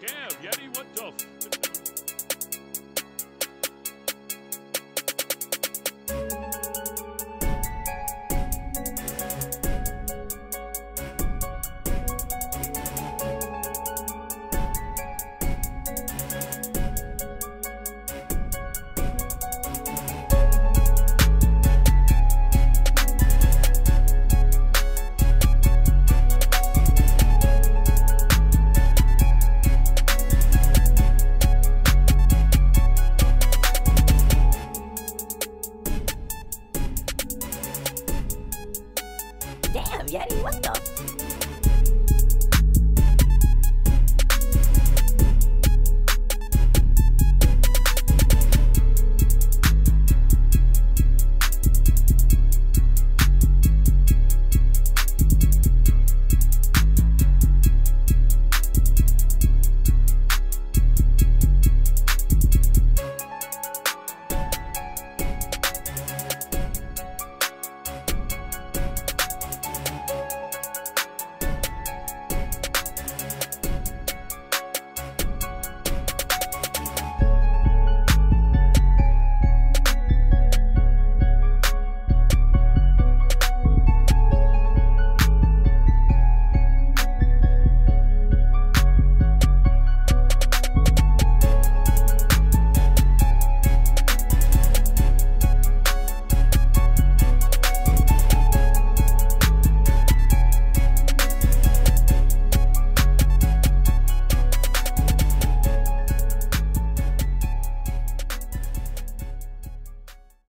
Gav, Yeti, what the Damn, Yeti, what the?